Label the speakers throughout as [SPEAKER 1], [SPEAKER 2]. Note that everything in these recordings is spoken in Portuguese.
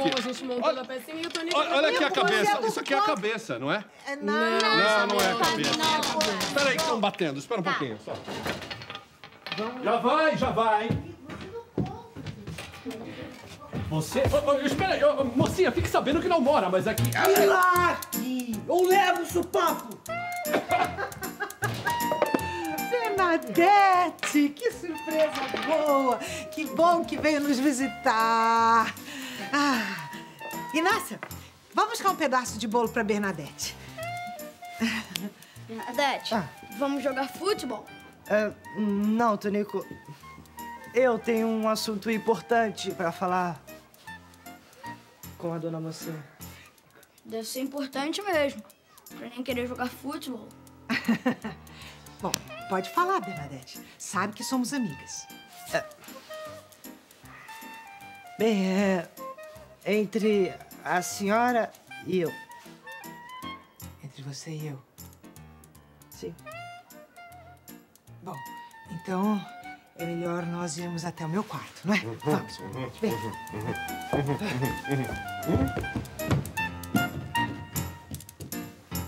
[SPEAKER 1] aqui.
[SPEAKER 2] Bom, a gente montou
[SPEAKER 1] Olha-
[SPEAKER 2] a pecinha e o Tonico...
[SPEAKER 1] Olha, olha aqui a
[SPEAKER 3] é
[SPEAKER 1] cabeça. Isso aqui é a cabeça, não é?
[SPEAKER 3] É,
[SPEAKER 2] Não,
[SPEAKER 1] Não, não é a cabeça. Espera aí que estão batendo. Espera um pouquinho, só. Já vai, já vai. Você... Ô, ô, espera aí, ô, ô, mocinha, fique sabendo que não mora, mas aqui...
[SPEAKER 3] Milagre! Eu levo o supapo! Bernadette, que surpresa boa! Que bom que veio nos visitar! Ah, Inácia, vamos buscar um pedaço de bolo para Bernadette.
[SPEAKER 4] Bernadette,
[SPEAKER 3] Ah.
[SPEAKER 4] vamos jogar futebol?
[SPEAKER 5] É, não, Tonico. Eu tenho um assunto importante pra falar com a dona mocinha.
[SPEAKER 4] Deve ser importante mesmo. Pra nem querer jogar futebol.
[SPEAKER 3] Bom, pode falar, Bernadette. Sabe que somos amigas.
[SPEAKER 5] Bem, é. Entre a senhora e eu.
[SPEAKER 3] Entre você e eu.
[SPEAKER 5] Sim.
[SPEAKER 3] Bom, então é melhor nós irmos até o meu quarto, não é? Vamos. Vem.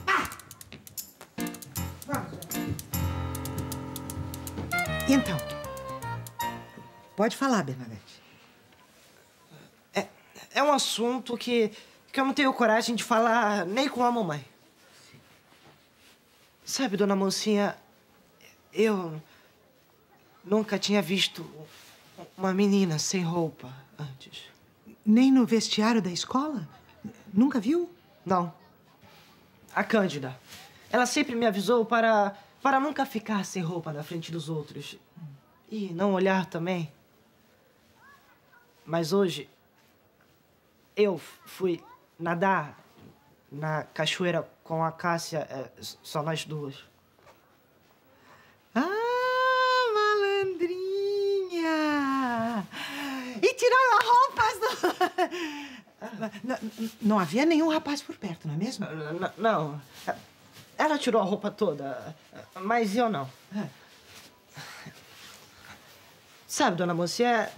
[SPEAKER 3] Ah! Vamos. Então, pode falar, Bernadette.
[SPEAKER 5] Um assunto que, que eu não tenho coragem de falar nem com a mamãe. Sabe, dona mocinha, eu nunca tinha visto uma menina sem roupa antes.
[SPEAKER 3] Nem no vestiário da escola? Nunca viu?
[SPEAKER 5] Não. A Cândida. Ela sempre me avisou para, para nunca ficar sem roupa na frente dos outros. E não olhar também. Mas hoje, eu fui nadar na cachoeira com a Cássia, é, só nós duas.
[SPEAKER 3] Ah, malandrinha! E tiraram as roupas do... Não, não havia nenhum rapaz por perto, não é mesmo?
[SPEAKER 5] N- Não. Ela tirou a roupa toda, mas eu não. Sabe, dona mocinha,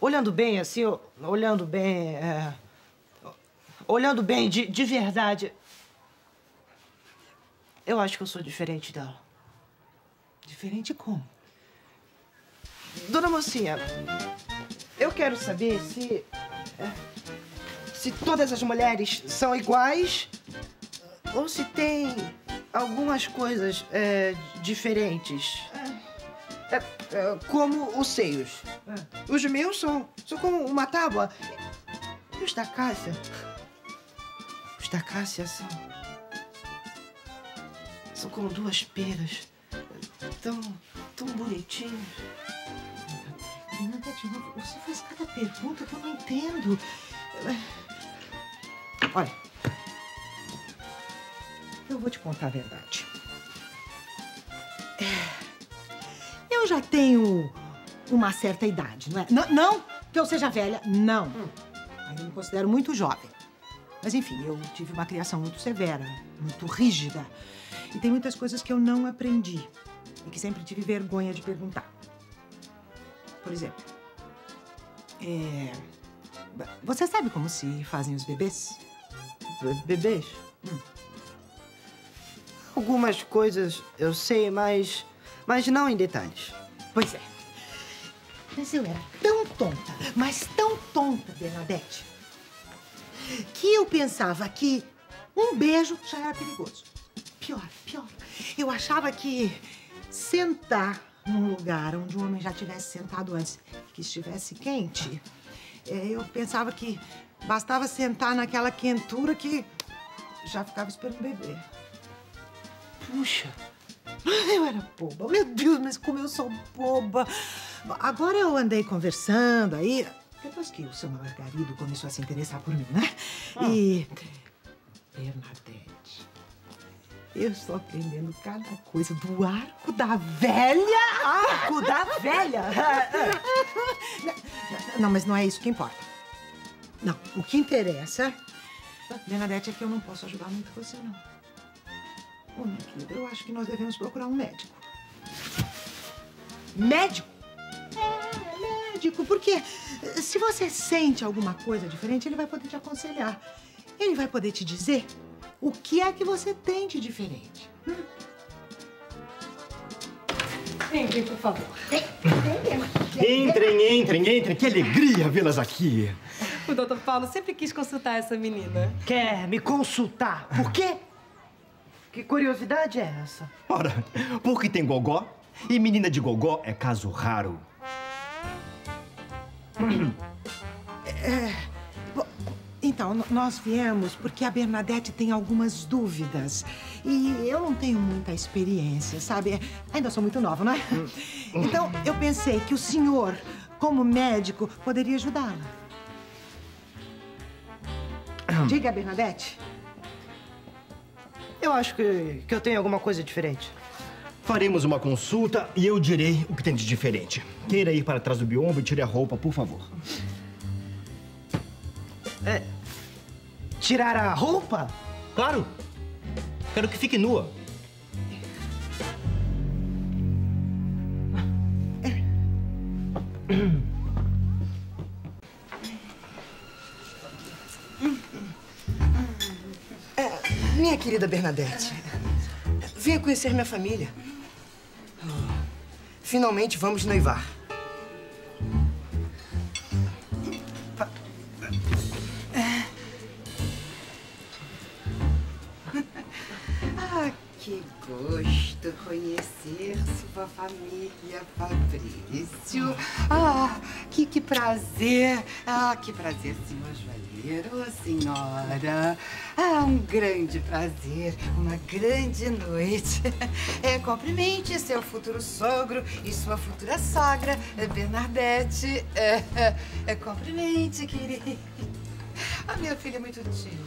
[SPEAKER 5] olhando bem assim, olhando bem. é, olhando bem de, de verdade, eu acho que eu sou diferente dela.
[SPEAKER 3] Diferente como?
[SPEAKER 5] Dona mocinha, eu quero saber se. é, se todas as mulheres são iguais ou se tem algumas coisas é, diferentes. É, como os seios. Os meus são, são como uma tábua. E os da Cássia? Os da Cássia são. São como duas peras. Tão. tão bonitinhos.
[SPEAKER 3] Bernadette, você faz cada pergunta que eu não entendo. Olha, eu vou te contar a verdade. É, Eu já tenho uma certa idade, não é? Não, não que eu seja velha, não. Ainda me considero muito jovem. Mas enfim, eu tive uma criação muito severa, muito rígida. E tem muitas coisas que eu não aprendi e que sempre tive vergonha de perguntar. Por exemplo, é... você sabe como se fazem os bebês?
[SPEAKER 5] Be- Bebês? Algumas coisas eu sei, mas. Mas não em detalhes.
[SPEAKER 3] Pois é. Mas eu era tão tonta, mas tão tonta, Bernadette, que eu pensava que um beijo já era perigoso. Pior, pior. Eu achava que sentar num lugar onde o homem já tivesse sentado antes, que estivesse quente, é, eu pensava que bastava sentar naquela quentura que já ficava esperando bebê.
[SPEAKER 5] Puxa,
[SPEAKER 3] Eu era boba. Meu Deus, mas como eu sou boba. Agora eu andei conversando aí, depois que o seu Margarido começou a se interessar por mim, né? E. Bernadette, eu estou aprendendo cada coisa do arco da velha.
[SPEAKER 5] arco da velha!
[SPEAKER 3] Não, mas não é isso que importa. Não, o que interessa, Bernadette, é que eu não posso ajudar muito você, não. Ô, minha querida, eu acho que nós devemos procurar um médico. Médico? É, médico, porque se você sente alguma coisa diferente, ele vai poder te aconselhar. Ele vai poder te dizer o que é que você tem de diferente. Hum? Entrem, por favor.
[SPEAKER 2] Entrem, entrem, entrem. Que alegria vê-las aqui.
[SPEAKER 6] O doutor Paulo sempre quis consultar essa menina.
[SPEAKER 5] Quer me consultar? Por quê? Que curiosidade é essa?
[SPEAKER 2] Ora, porque tem gogó e menina de gogó é caso raro.
[SPEAKER 3] É, bom, então, nós viemos porque a Bernadette tem algumas dúvidas. E eu não tenho muita experiência, sabe? Ainda sou muito nova, não é? Então, eu pensei que o senhor, como médico, poderia ajudá-la. Diga, Bernadette.
[SPEAKER 5] Eu acho que, que eu tenho alguma coisa diferente.
[SPEAKER 2] Faremos uma consulta e eu direi o que tem de diferente. Queira ir para trás do biombo e tire a roupa, por favor.
[SPEAKER 5] Tirar a roupa?
[SPEAKER 2] Claro. Quero que fique nua.
[SPEAKER 5] Querida Bernadette, venha conhecer minha família. Finalmente vamos noivar.
[SPEAKER 7] Ah, que gosto conhecer sua família, Fabrício. Ah, que, que prazer. Ah, que prazer, senhor joalheiro, senhora. Ah, um grande prazer, uma grande noite. É, cumprimente seu futuro sogro e sua futura sogra, Bernadette. É, é, cumprimente, querida. A minha filha é muito tímida.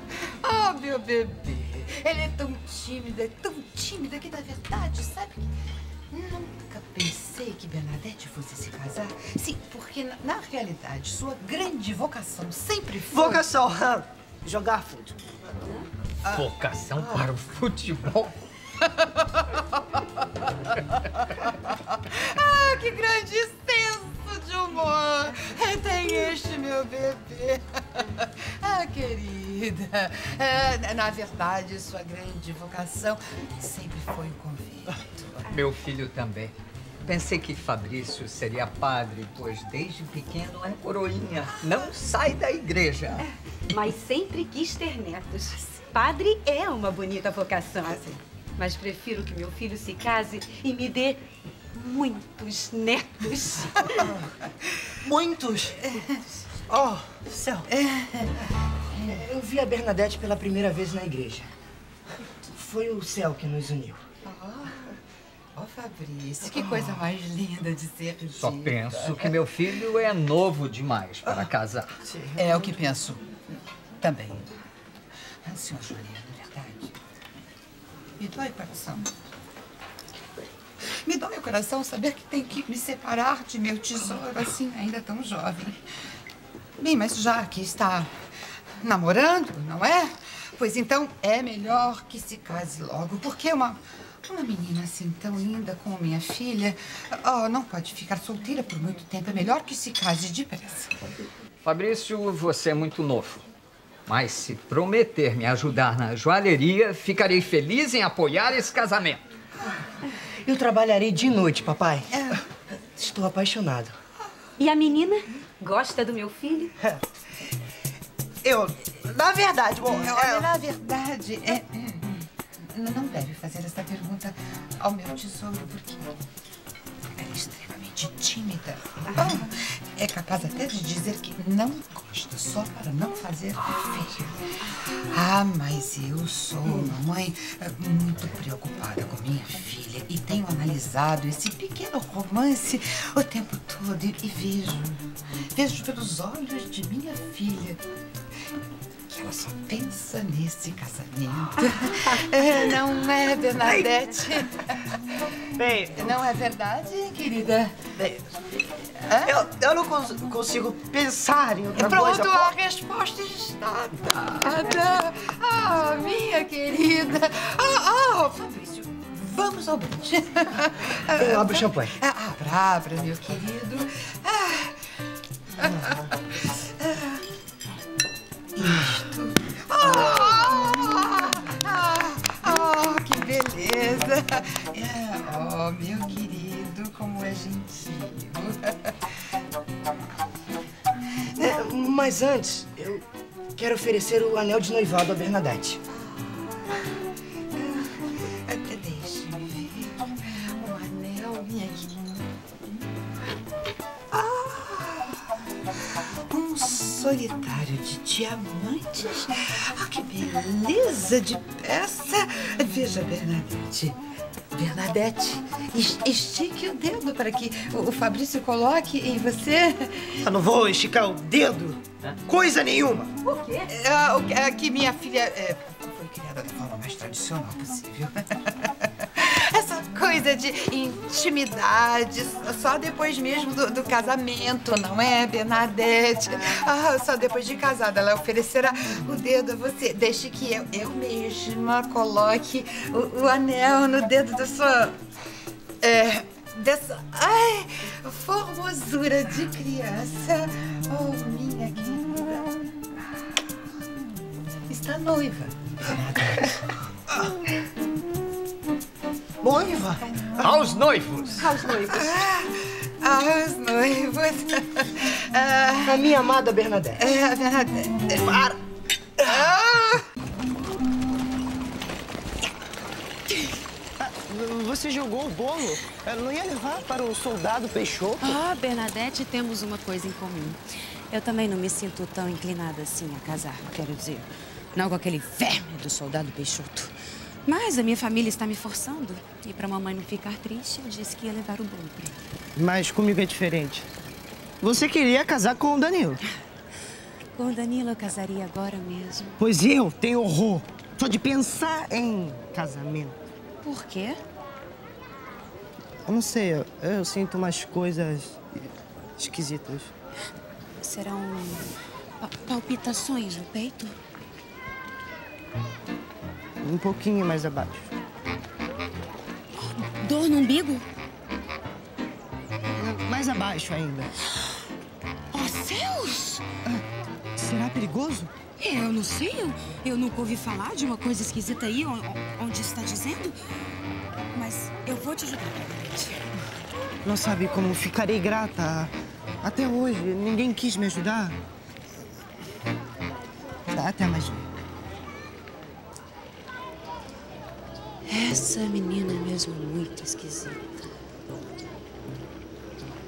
[SPEAKER 7] Ah, meu bebê. Ela é tão tímida, tão tímida que, na verdade, sabe que nunca pensei que Bernadette fosse se casar. Sim, porque, na, na realidade, sua grande vocação sempre foi...
[SPEAKER 5] Vocação, jogar futebol.
[SPEAKER 8] Vocação para o futebol.
[SPEAKER 7] Ah, que grande senso de humor tem este meu bebê. Ah, querida, é, na verdade, sua grande vocação sempre foi o convento.
[SPEAKER 8] Meu filho também. Pensei que Fabrício seria padre, pois desde pequeno é coroinha. Não sai da igreja.
[SPEAKER 9] Mas sempre quis ter netos. Padre é uma bonita vocação.
[SPEAKER 7] Ah, sim.
[SPEAKER 9] Mas prefiro que meu filho se case e me dê muitos netos.
[SPEAKER 5] Muitos. Oh, céu. Eu vi a Bernadette pela primeira vez na igreja. Foi o céu que nos uniu.
[SPEAKER 7] Ó, Fabrício, que coisa mais linda de ser
[SPEAKER 8] Só
[SPEAKER 7] dita.
[SPEAKER 8] penso que meu filho é novo demais para casar.
[SPEAKER 7] É o que penso também. Ah, senhor Joalheiro, na verdade, me dói o coração. Me dói o coração saber que tem que me separar de meu tesouro assim, ainda tão jovem. Bem, mas já que está namorando, não é? Pois então é melhor que se case logo, porque uma, uma menina assim tão linda como minha filha oh, não pode ficar solteira por muito tempo. É melhor que se case depressa.
[SPEAKER 8] Fabrício, você é muito novo. Mas se prometer me ajudar na joalheria, ficarei feliz em apoiar esse casamento.
[SPEAKER 5] Eu trabalharei de noite, papai. Estou apaixonado.
[SPEAKER 9] E a menina? Gosta do meu filho?
[SPEAKER 5] Eu, na verdade, bom,
[SPEAKER 7] Olha,
[SPEAKER 5] é,
[SPEAKER 7] na verdade, é, é, não deve fazer essa pergunta ao meu tesouro, porque é extremamente tímida. É capaz até de dizer que não gosta, só para não fazer feio. Ah, mas eu sou uma mãe eh, muito preocupada com minha filha e tenho analisado esse pequeno romance o tempo todo e, e vejo, vejo pelos olhos de minha filha que ela só pensa nesse casamento. É, não é, Bernadette?
[SPEAKER 5] bem,
[SPEAKER 7] Não é verdade, querida?
[SPEAKER 5] bem, eu, eu não cons- consigo pensar em outra
[SPEAKER 7] Pronto,
[SPEAKER 5] coisa.
[SPEAKER 7] a resposta está dada. Ah, minha querida. Ah, ah, Fabrício, vamos ao brinde.
[SPEAKER 5] Eu abro o champanhe.
[SPEAKER 7] Ah, Abra, abra, meu querido. Ah. Oh, meu querido, como é gentil.
[SPEAKER 5] É, mas antes, eu quero oferecer o anel de noivado a Bernadette.
[SPEAKER 7] Até Deixe-me ver. Um anel, minha querida. Ah, um solitário de diamantes. Ah, que beleza de peça. Veja, Bernadette. Bernadette, es- estique o dedo para que o Fabrício coloque e você.
[SPEAKER 5] Eu não vou esticar o dedo. Coisa nenhuma.
[SPEAKER 7] O quê? É, é que minha filha é, foi criada da forma mais tradicional possível. Coisa de intimidade, só depois mesmo do, do casamento, não é, Bernadette? Ah, só depois de casada ela oferecerá o dedo a você. Deixe que eu, eu mesma coloque o, o anel no dedo da sua. É, dessa. Ai, formosura de criança. Oh, minha querida. Está noiva.
[SPEAKER 5] Noiva?
[SPEAKER 8] Aos noivos.
[SPEAKER 7] Aos noivos. Aos noivos. Ah,
[SPEAKER 5] A minha amada Bernadette.
[SPEAKER 7] é, Bernadette.
[SPEAKER 5] Para!
[SPEAKER 7] Ah,
[SPEAKER 5] Você jogou o bolo? Eu não ia levar para o soldado Peixoto?
[SPEAKER 10] Ah, Bernadette, temos uma coisa em comum. Eu também não me sinto tão inclinada assim a casar, quero dizer. Não com aquele verme do soldado Peixoto. Mas a minha família está me forçando. E para mamãe não ficar triste, eu disse que ia levar o bolo para ela.
[SPEAKER 5] Mas comigo é diferente. Você queria casar com o Danilo.
[SPEAKER 10] Com o Danilo eu casaria agora mesmo.
[SPEAKER 5] Pois eu tenho horror só de pensar em casamento.
[SPEAKER 10] Por quê?
[SPEAKER 5] Eu não sei, eu, eu sinto umas coisas esquisitas.
[SPEAKER 10] Serão pa- palpitações no peito?
[SPEAKER 5] Um pouquinho mais abaixo.
[SPEAKER 10] Dor no umbigo?
[SPEAKER 5] Mais abaixo ainda.
[SPEAKER 10] Oh, céus!
[SPEAKER 5] Será perigoso?
[SPEAKER 10] Eu não sei, eu, eu nunca ouvi falar de uma coisa esquisita aí, on- onde está dizendo. Mas eu vou te ajudar.
[SPEAKER 5] Não sabe como ficarei grata. Até hoje, ninguém quis me ajudar. Até mais.
[SPEAKER 10] Essa menina é mesmo muito esquisita.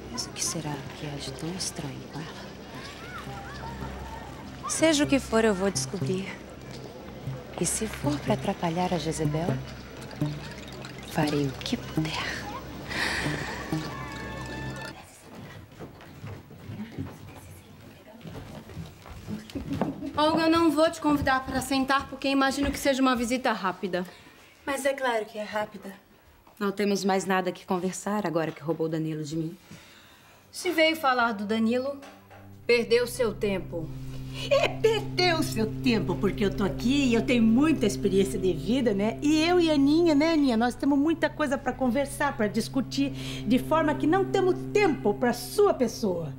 [SPEAKER 10] Mas o que será que de tão estranho com ela? Seja o que for, eu vou descobrir. E se for para atrapalhar a Jezebel, farei o que puder.
[SPEAKER 11] Olga, eu não vou te convidar para sentar porque imagino que seja uma visita rápida.
[SPEAKER 10] Mas é claro que é rápida. Não temos mais nada que conversar agora que roubou o Danilo de mim.
[SPEAKER 11] Se veio falar do Danilo, perdeu seu tempo.
[SPEAKER 12] É, perdeu seu tempo, porque eu tô aqui e eu tenho muita experiência de vida, né? E eu e a Aninha, né, Aninha? Nós temos muita coisa para conversar, para discutir, de forma que não temos tempo para sua pessoa.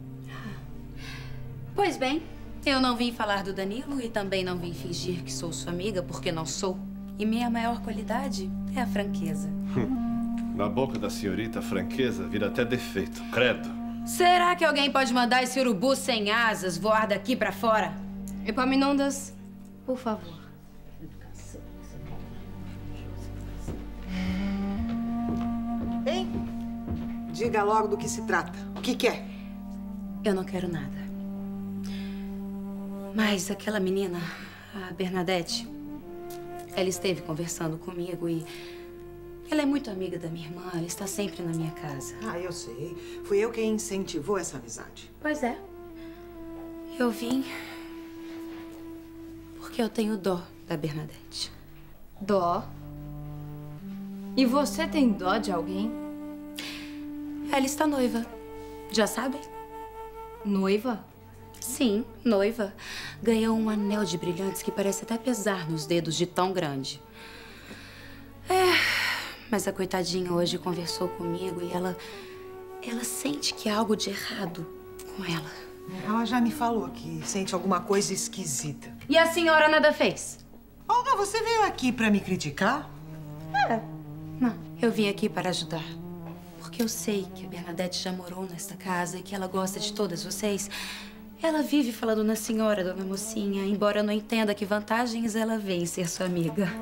[SPEAKER 10] Pois bem, eu não vim falar do Danilo e também não vim fingir que sou sua amiga, porque não sou. E minha maior qualidade é a franqueza.
[SPEAKER 1] Na boca da senhorita, a franqueza vira até defeito. Credo.
[SPEAKER 10] Será que alguém pode mandar esse urubu sem asas voar daqui pra fora?
[SPEAKER 11] Epaminondas, por favor.
[SPEAKER 3] Hein? Diga logo do que se trata. O que quer?
[SPEAKER 10] Eu não quero nada. Mas aquela menina, a Bernadette, ela esteve conversando comigo e ela é muito amiga da minha irmã, ela está sempre na minha casa.
[SPEAKER 3] Ah, eu sei. Fui eu quem incentivou essa amizade.
[SPEAKER 10] Pois é. Eu vim porque eu tenho dó da Bernadette.
[SPEAKER 11] Dó? E você tem dó de alguém?
[SPEAKER 10] Ela está noiva. Já sabe?
[SPEAKER 11] Noiva?
[SPEAKER 10] Sim, noiva. Ganhou um anel de brilhantes que parece até pesar nos dedos de tão grande. É, Mas a coitadinha hoje conversou comigo e ela. Ela sente que há algo de errado com ela.
[SPEAKER 3] Ela já me falou que sente alguma coisa esquisita.
[SPEAKER 10] E a senhora nada fez?
[SPEAKER 3] Olga, você veio aqui pra me criticar?
[SPEAKER 10] É. Não, eu vim aqui para ajudar. Porque eu sei que a Bernadette já morou nesta casa e que ela gosta de todas vocês. Ela vive falando na senhora, dona mocinha, embora eu não entenda que vantagens ela vê em ser sua amiga.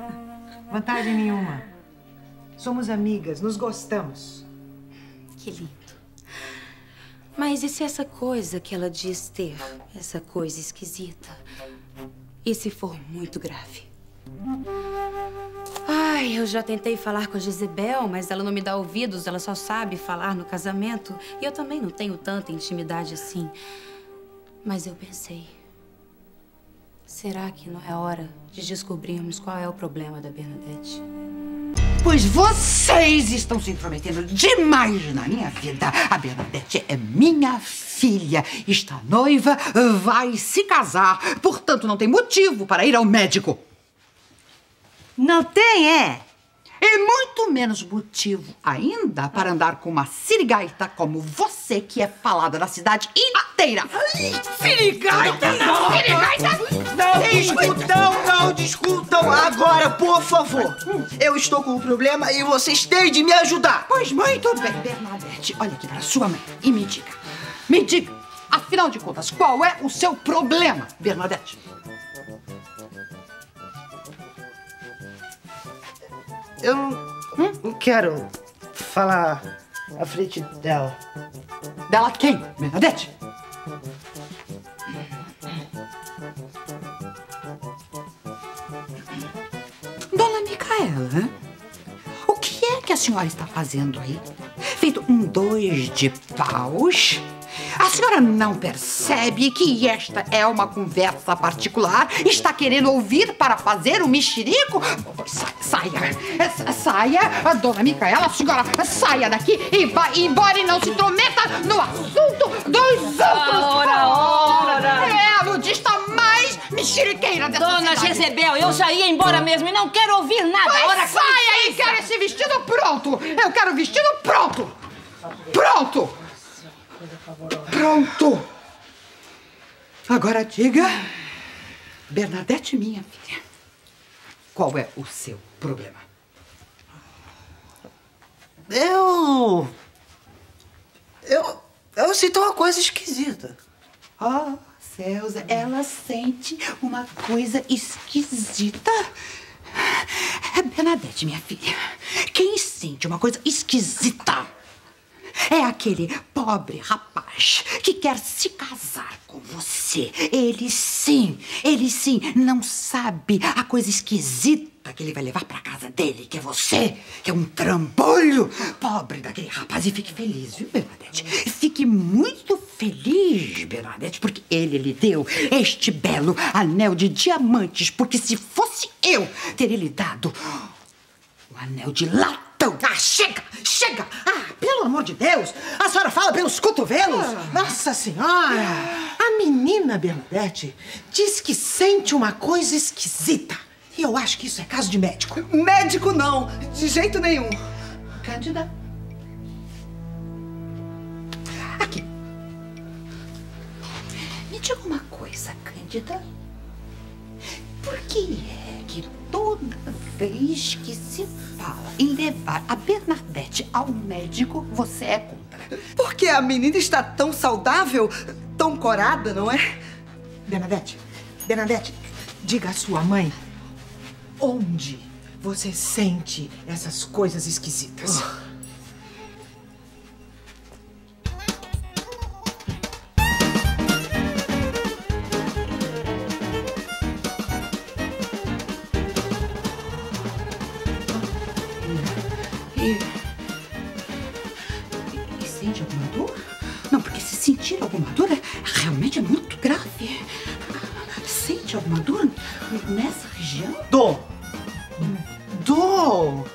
[SPEAKER 3] Vantagem nenhuma. Somos amigas, nos gostamos.
[SPEAKER 10] Que lindo. Mas e se essa coisa que ela diz ter, essa coisa esquisita, e se for muito grave? Ai, eu já tentei falar com a Jezebel, mas ela não me dá ouvidos, ela só sabe falar no casamento. E eu também não tenho tanta intimidade assim. Mas eu pensei, será que não é hora de descobrirmos qual é o problema da Bernadette?
[SPEAKER 7] Pois vocês estão se intrometendo demais na minha vida. A Bernadette é minha filha, está noiva, vai se casar, portanto não tem motivo para ir ao médico.
[SPEAKER 12] Não tem, é?
[SPEAKER 7] E muito menos motivo ainda para andar com uma sirigaita como você, que é falada na cidade inteira.
[SPEAKER 5] Sirigaita não!
[SPEAKER 7] Sirigaita!
[SPEAKER 5] Não discutam, não discutam agora, por favor. Eu estou com um problema e vocês têm de me ajudar.
[SPEAKER 7] Pois muito bem, Bernadette. Olha aqui para sua mãe e me diga. Me diga, afinal de contas, qual é o seu problema, Bernadette?
[SPEAKER 5] Eu não, não quero falar à frente dela.
[SPEAKER 7] Dela quem, Bernadette? Dona Micaela, o que é que a senhora está fazendo aí? Feito um dois de paus? A senhora não percebe que esta é uma conversa particular? Está querendo ouvir para fazer o mexerico? Sa- Saia, sa- saia, dona Micaela, a senhora saia daqui e vá embora e não se intrometa no assunto dos outros.
[SPEAKER 12] Ora, ora.
[SPEAKER 7] É a ludista mais mexeriqueira dessa
[SPEAKER 12] Dona
[SPEAKER 7] cidade.
[SPEAKER 12] Jezebel, eu já ia embora mesmo e não quero ouvir nada.
[SPEAKER 7] Pois
[SPEAKER 12] Ora,
[SPEAKER 7] saia e quero esse vestido pronto! Eu quero o vestido pronto! Pronto! Pronto! Agora diga, Bernadette, minha filha, qual é o seu problema?
[SPEAKER 5] Eu. Eu. Eu sinto uma coisa esquisita.
[SPEAKER 7] Oh, céus, ela sente uma coisa esquisita. É Bernadette, minha filha. Quem sente uma coisa esquisita é aquele pobre rapaz que quer se casar com você. Ele sim, ele sim não sabe a coisa esquisita que ele vai levar pra casa dele, que é você, que é um trambolho. Pobre daquele rapaz. E fique feliz, viu, Bernadette? Fique muito feliz, Bernadette, porque ele lhe deu este belo anel de diamantes. Porque se fosse eu, teria lhe dado o anel de latão.
[SPEAKER 5] Ah, amor de Deus! A senhora fala pelos cotovelos? Nossa Senhora! A menina Bernadette diz que sente uma coisa esquisita. E eu acho que isso é caso de médico.
[SPEAKER 13] Médico não, de jeito nenhum.
[SPEAKER 7] Cândida. Aqui. Me diga uma coisa, Cândida. Por que é que toda vez que se fala em levar a Bernadette ao médico, você é contra?
[SPEAKER 13] Porque a menina está tão saudável, tão corada, não é?
[SPEAKER 3] Bernadette, Bernadette, diga à sua mãe onde você sente essas coisas esquisitas.
[SPEAKER 7] E... Sente alguma dor nessa região?
[SPEAKER 5] Dor! Dor!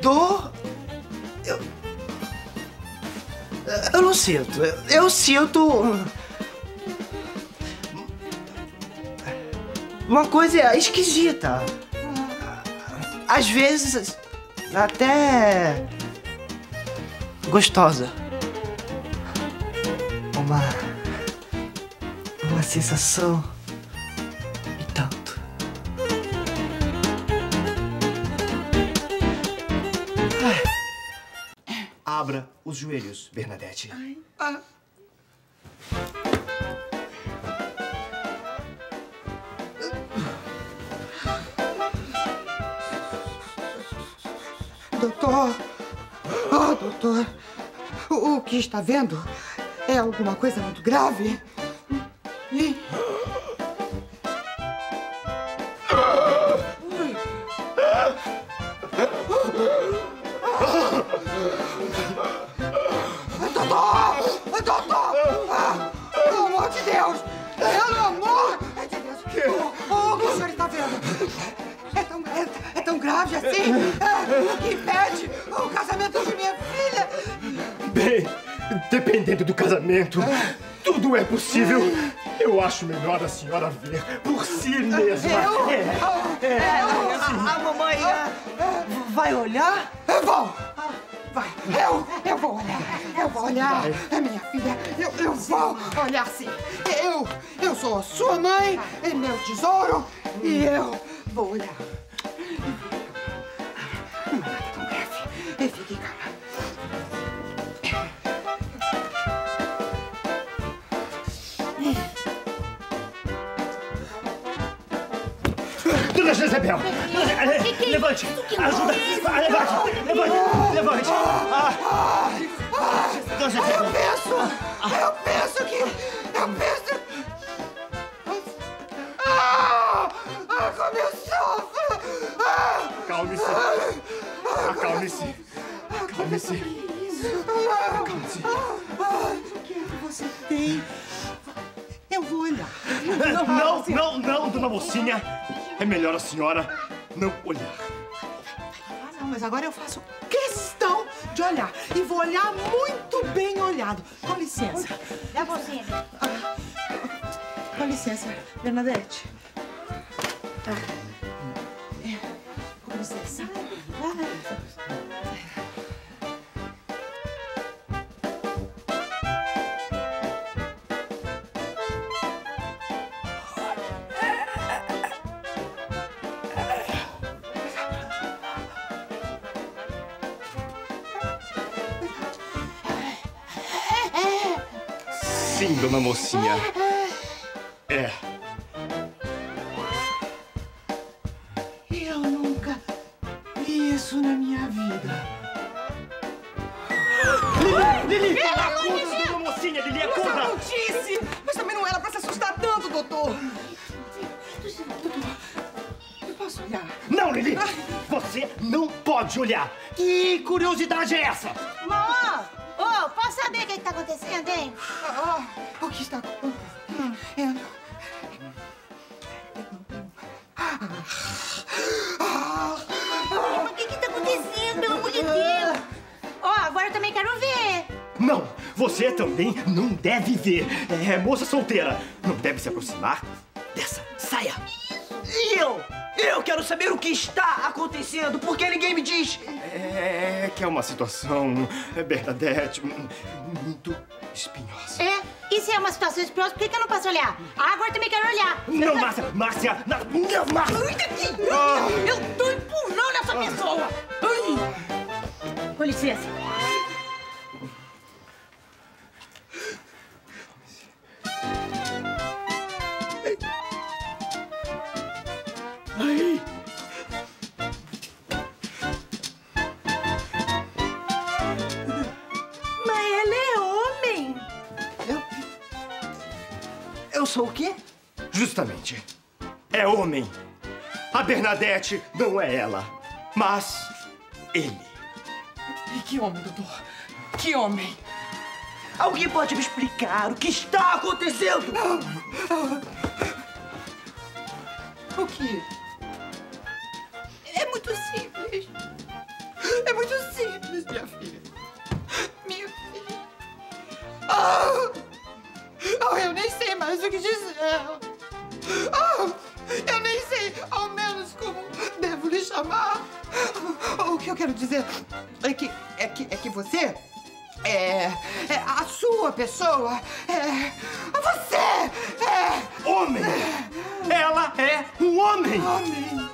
[SPEAKER 5] Dor! Eu. Eu não sinto. Eu, eu sinto. Uma coisa esquisita. Às vezes.
[SPEAKER 7] até gostosa. Uma uma sensação e tanto.
[SPEAKER 2] Abra os joelhos, Bernadette.
[SPEAKER 7] Ah. Doutor, oh, doutor, o, o que está vendo é alguma coisa muito grave? Grave assim? É, que impede o casamento de minha filha!
[SPEAKER 2] Bem, dependendo do casamento, tudo é possível. Eu acho melhor a senhora ver por si mesma.
[SPEAKER 7] Eu?
[SPEAKER 2] É, é,
[SPEAKER 7] a, a mamãe é, vai olhar? Eu vou! Vai, eu, eu vou olhar, eu vou olhar, é minha filha, eu, eu vou olhar sim. Eu, eu sou a sua mãe, é meu tesouro, e eu vou olhar. E fique calma.
[SPEAKER 2] Dona Jezebel! Dona Je- Levante! Ajuda! Ah, Levante! Levante! Levante! Ah. Dona
[SPEAKER 7] Eu
[SPEAKER 2] Jezebel!
[SPEAKER 7] penso, eu penso que, eu penso... Ah, ah, como
[SPEAKER 2] Acalme-se! Acalme-se! Acalme-se!
[SPEAKER 7] O que é que você tem? Eu vou olhar.
[SPEAKER 2] Não, não, não, dona mocinha! É melhor a senhora não olhar.
[SPEAKER 3] Ah, não, mas agora eu faço questão de olhar. E vou olhar muito bem olhado. Com licença.
[SPEAKER 12] Dá você.
[SPEAKER 3] Ah, com licença, Bernadette. Ah,
[SPEAKER 2] Dona mocinha. É.
[SPEAKER 3] Eu nunca vi isso na minha vida.
[SPEAKER 2] Lili! Lili!
[SPEAKER 7] Ela
[SPEAKER 2] Acuda, dona mocinha! Lili,
[SPEAKER 7] Mas eu
[SPEAKER 2] acuda!
[SPEAKER 7] não disse! Mas também não era pra se assustar tanto, doutor! Eu posso olhar?
[SPEAKER 2] Não, Lili! Você não pode olhar! Que curiosidade é essa?
[SPEAKER 12] Ó, agora eu também quero ver.
[SPEAKER 2] Não! Você também não deve ver! É moça solteira! Não deve se aproximar dessa saia!
[SPEAKER 7] E eu? Eu quero saber o que está acontecendo, porque ninguém me diz.
[SPEAKER 2] É que é uma situação, Bernadette, muito espinhosa.
[SPEAKER 12] É? E se é uma situação espinhosa, por que, que eu não posso olhar? Ah, agora eu também quero olhar.
[SPEAKER 2] Não, Márcia! Márcia! Não, não, Márcia!
[SPEAKER 12] Eu tô empurrando essa pessoa. Com licença.
[SPEAKER 2] Ai.
[SPEAKER 3] Mas ele é homem.
[SPEAKER 7] Eu sou o quê?
[SPEAKER 2] Justamente. É homem. A Bernadette não é ela, mas ele.
[SPEAKER 7] E que homem, doutor? Que homem? Alguém pode me explicar o que está acontecendo? O que?
[SPEAKER 13] Pessoa. É você. É
[SPEAKER 2] homem. Ela é um homem.
[SPEAKER 13] Homem.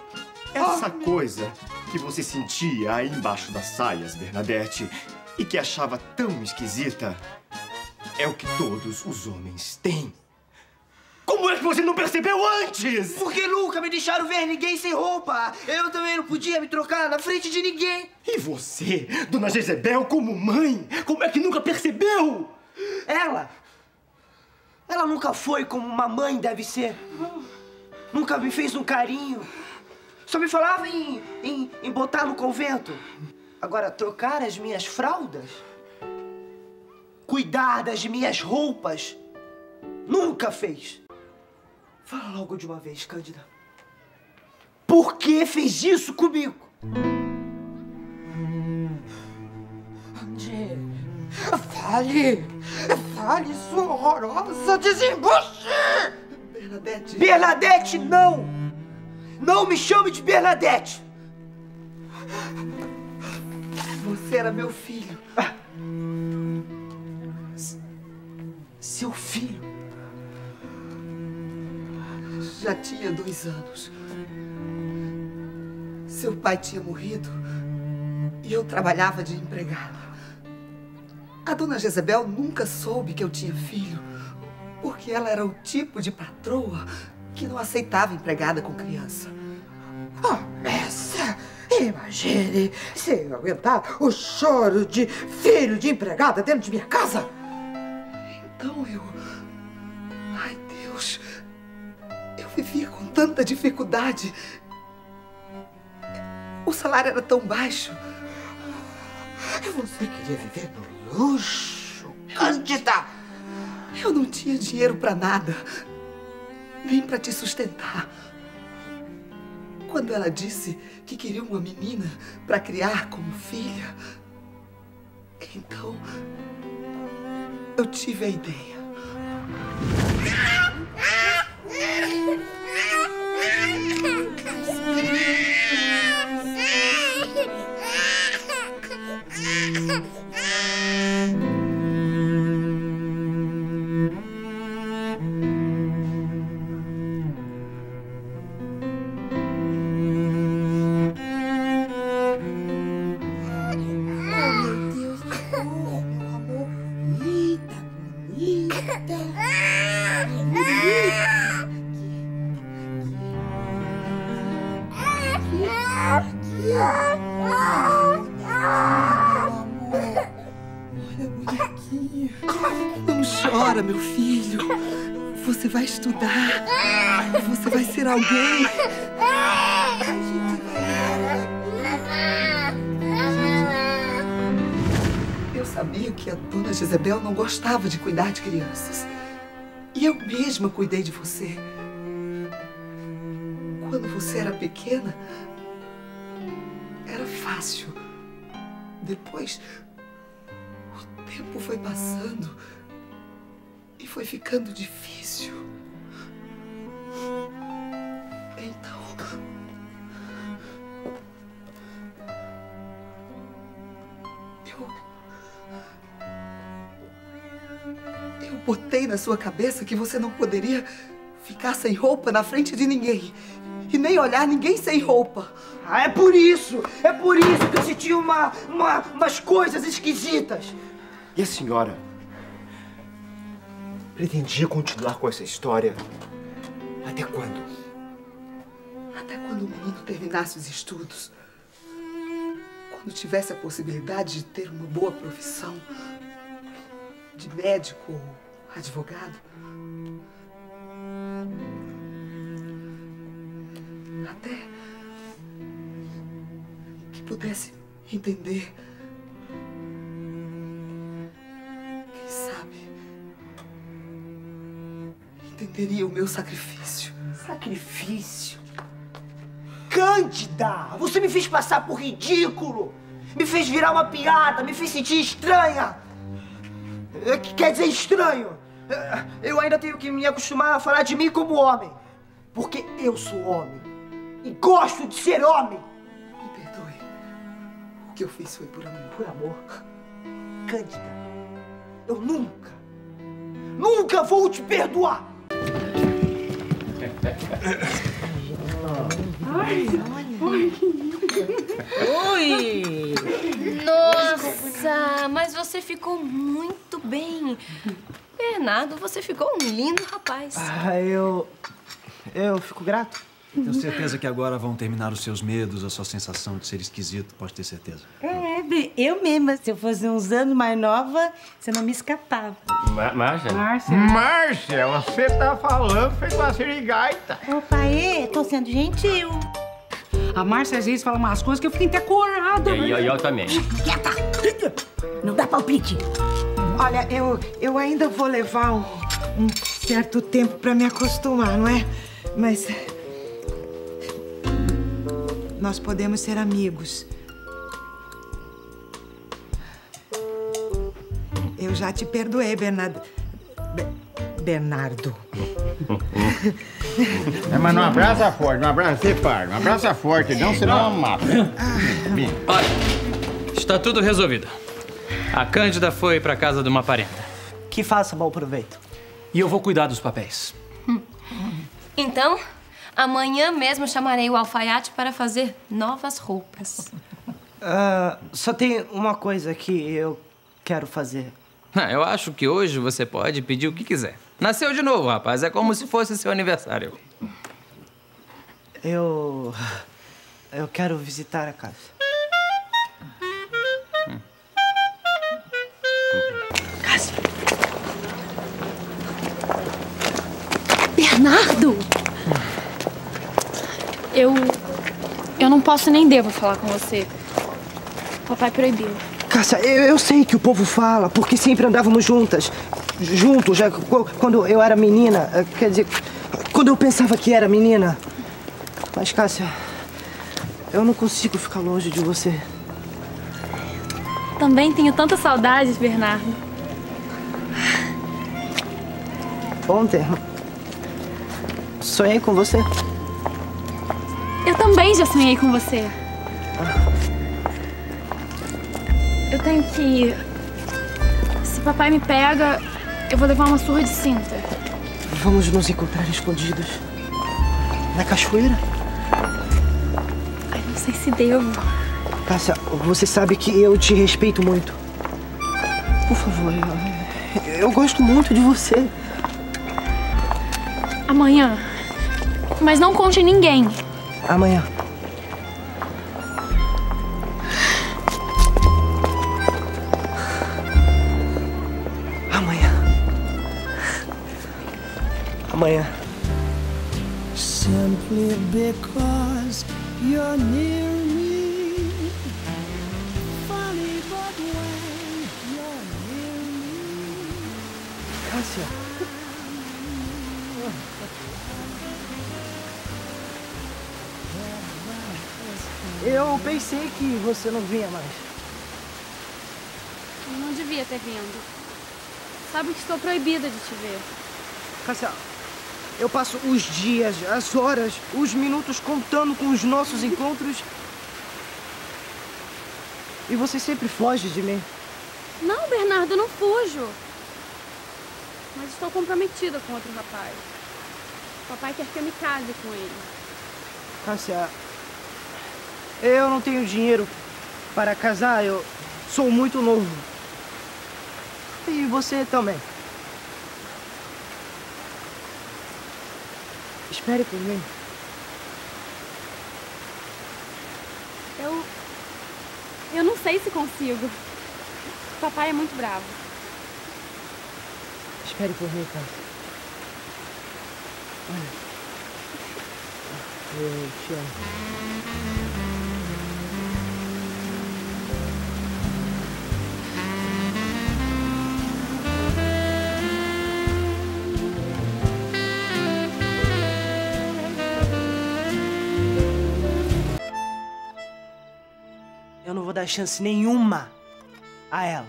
[SPEAKER 2] Essa coisa que você sentia aí embaixo das saias, Bernadette, e que achava tão esquisita, é o que todos os homens têm. Como é que você não percebeu antes?
[SPEAKER 13] Porque nunca me deixaram ver ninguém sem roupa. Eu também não podia me trocar na frente de ninguém.
[SPEAKER 2] E você, Dona Jezebel, como mãe, como é que nunca percebeu?
[SPEAKER 13] Ela. Ela nunca foi como uma mãe deve ser. Nunca me fez um carinho. Só me falava em, em, em botar no convento. Agora, trocar as minhas fraldas? Cuidar das minhas roupas? Nunca fez. Fala logo de uma vez, Cândida. Por que fez isso comigo? Onde? Fale! Fale, sua horrorosa desembuste! Bernadette! Bernadette, não! Não me chame de Bernadette! Você era meu filho. Seu filho? Já tinha dois anos. Seu pai tinha morrido e eu trabalhava de empregada. A dona Jezebel nunca soube que eu tinha filho, porque ela era o tipo de patroa que não aceitava empregada com criança. Essa! Imagine se eu aguentar o choro de filho de empregada dentro de minha casa. Então eu. Ai, Deus. Eu vivia com tanta dificuldade. O salário era tão baixo. Você queria viver no luxo, Cândida! Eu não tinha dinheiro para nada, nem para te sustentar. Quando ela disse que queria uma menina para criar como filha, então eu tive a ideia. Jezebel não gostava de cuidar de crianças. E eu mesma cuidei de você. Quando você era pequena, era fácil. Depois, o tempo foi passando e foi ficando difícil. Na sua cabeça que você não poderia ficar sem roupa na frente de ninguém. E nem olhar ninguém sem roupa. Ah, é por isso! É por isso que eu senti uma, uma, umas coisas esquisitas.
[SPEAKER 2] E a senhora pretendia continuar com essa história até quando?
[SPEAKER 13] Até quando o menino terminasse os estudos. Quando tivesse a possibilidade de ter uma boa profissão. De médico ou advogado. Até que pudesse entender. Quem sabe entenderia o meu sacrifício. Sacrifício? Cândida! Você me fez passar por ridículo! Me fez virar uma piada, me fez sentir estranha! É, que Quer dizer, estranho! Eu ainda tenho que me acostumar a falar de mim como homem.
[SPEAKER 5] Porque eu sou homem. E gosto de ser homem.
[SPEAKER 13] Me perdoe. O que eu fiz foi por amor.
[SPEAKER 5] Por amor. Cândida, eu nunca, nunca vou te perdoar.
[SPEAKER 12] Ai,
[SPEAKER 11] Oi! Nossa, mas você ficou muito bem. Bernardo, você ficou um lindo rapaz.
[SPEAKER 5] Ah, eu. Eu fico grato.
[SPEAKER 14] Tenho certeza que agora vão terminar os seus medos, a sua sensação de ser esquisito, pode ter certeza.
[SPEAKER 12] É, bem, eu mesma, se eu fosse uns anos mais nova, você não me escapava.
[SPEAKER 15] Márcia?
[SPEAKER 12] Márcia.
[SPEAKER 15] Márcia, você tá falando feito uma sirigaita.
[SPEAKER 12] Opa, é, tô sendo gentil.
[SPEAKER 16] A Márcia às vezes fala umas coisas que eu fico até corada.
[SPEAKER 15] E eu, eu também.
[SPEAKER 12] Quieta! Não dá palpite.
[SPEAKER 3] Olha, eu, eu ainda vou levar um, um certo tempo pra me acostumar, não é? Mas. Nós podemos ser amigos. Eu já te perdoei, Bernardo. Be- Bernardo.
[SPEAKER 15] É, mas não abraça forte, não abraça, separa. Não abraça forte, não, senão mato. Vem.
[SPEAKER 17] Olha, está tudo resolvido. A Cândida foi para casa de uma parenta.
[SPEAKER 5] Que faça bom proveito.
[SPEAKER 17] E eu vou cuidar dos papéis.
[SPEAKER 11] Então, amanhã mesmo chamarei o alfaiate para fazer novas roupas.
[SPEAKER 5] Ah, só tem uma coisa que eu quero fazer.
[SPEAKER 17] Ah, Eu acho que hoje você pode pedir o que quiser. Nasceu de novo, rapaz. É como se fosse seu aniversário.
[SPEAKER 5] Eu. Eu quero visitar a casa.
[SPEAKER 4] Bernardo! Eu. Eu não posso nem devo falar com você. Papai proibiu.
[SPEAKER 5] Cássia, eu, eu sei que o povo fala, porque sempre andávamos juntas. Juntos, já qu- quando eu era menina. eh, Quer dizer, quando eu pensava que era menina. Mas, Cássia, eu não consigo ficar longe de você.
[SPEAKER 4] Também tenho tantas saudades, Bernardo.
[SPEAKER 5] Ontem, sonhei com você.
[SPEAKER 4] Eu também já sonhei com você. Eu tenho que ir. Se papai me pega, eu vou levar uma surra de cinta.
[SPEAKER 5] Vamos nos encontrar escondidos. Na cachoeira?
[SPEAKER 4] Ai, não sei se devo.
[SPEAKER 5] Cássia, você sabe que eu te respeito muito. Por favor, eu, eu gosto muito de você.
[SPEAKER 4] Amanhã. Mas não conte ninguém.
[SPEAKER 5] Amanhã. Eu pensei que você não vinha mais.
[SPEAKER 4] Eu não devia ter vindo. Sabe que estou proibida de te ver.
[SPEAKER 5] Cássia, eu passo os dias, as horas, os minutos contando com os nossos encontros. E você sempre foge de mim.
[SPEAKER 4] Não, Bernardo, eu não fujo. Mas estou comprometida com outro rapaz. Papai quer que eu me case com ele.
[SPEAKER 5] Cássia, eu não tenho dinheiro para casar, eu sou muito novo. E você também. Espere por mim.
[SPEAKER 4] Eu. Eu não sei se consigo. Papai é muito bravo.
[SPEAKER 5] Espere por mim. Olha. Eu te amo. dar chance nenhuma a ela.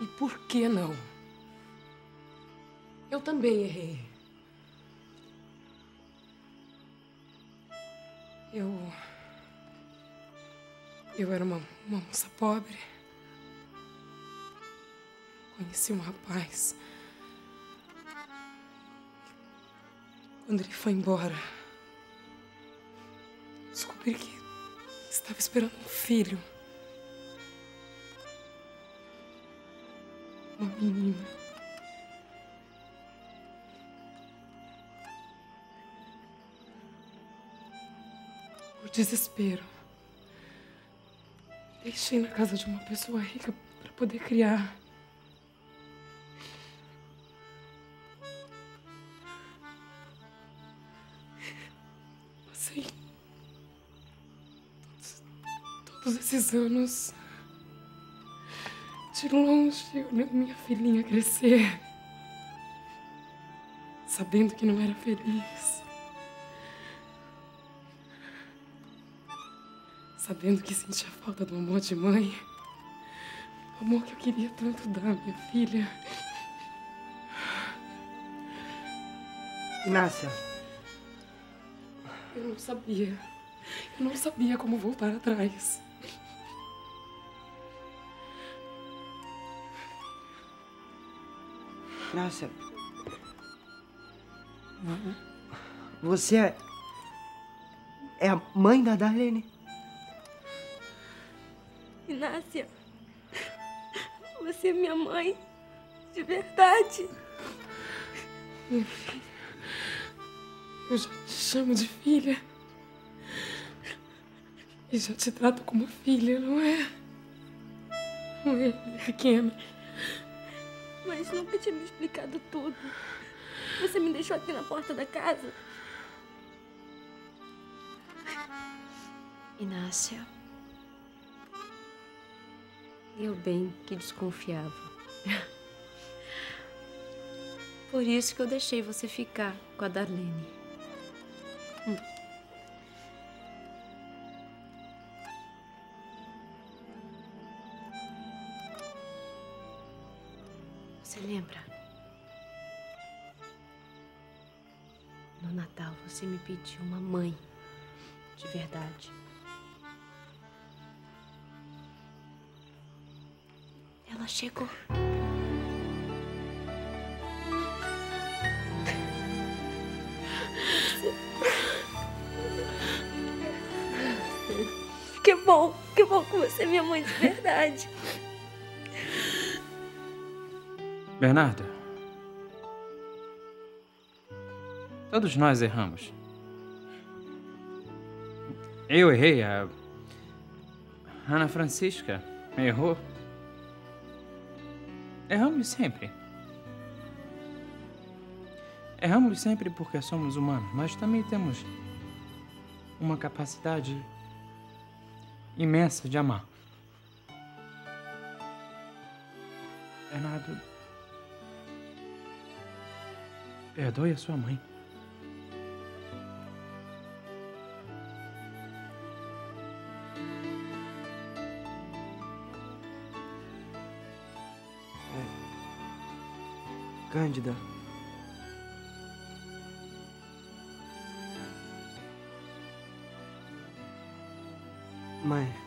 [SPEAKER 16] E por que não? Eu também errei.
[SPEAKER 18] Eu. Eu era uma, uma moça pobre. Conheci um rapaz. Quando ele foi embora, descobri que estava esperando um filho. Uma menina. O desespero. Deixei na casa de uma pessoa rica para poder criar. Passei todos esses anos de longe olhando minha filhinha crescer, sabendo que não era feliz. Sabendo que sentia falta do amor de mãe. O amor que eu queria tanto dar à minha filha.
[SPEAKER 5] Inácia,
[SPEAKER 18] Eu não sabia. Eu não sabia como voltar atrás.
[SPEAKER 5] Inácia. Você é. É a mãe da Darlene?
[SPEAKER 4] Inácia, você é minha mãe. De verdade.
[SPEAKER 18] Minha filha. Eu já te chamo de filha. E já te trato como filha, não é? Não é, pequena?
[SPEAKER 4] Mas nunca tinha me explicado tudo. Você me deixou aqui na porta da casa.
[SPEAKER 11] Inácia. Eu bem que desconfiava. Por isso que eu deixei você ficar com a Darlene. Hum. Você lembra? No Natal você me pediu uma mãe de verdade. Ela chegou.
[SPEAKER 4] Que bom, que bom que você é minha mãe de verdade.
[SPEAKER 17] Bernardo. Todos nós erramos. Eu errei, a Ana Francisca errou. Erramos sempre. Erramos sempre porque somos humanos, mas também temos uma capacidade imensa de amar. Bernardo, perdoe a sua mãe.
[SPEAKER 5] Cândida. Mãe.